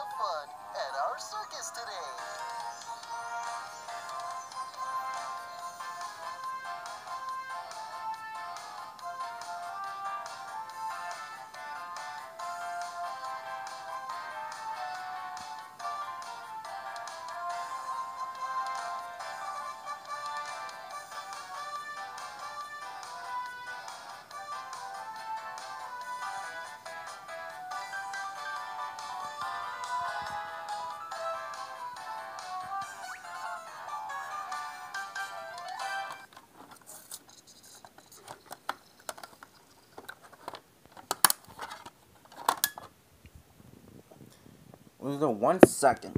The fun at our circus today. The one second?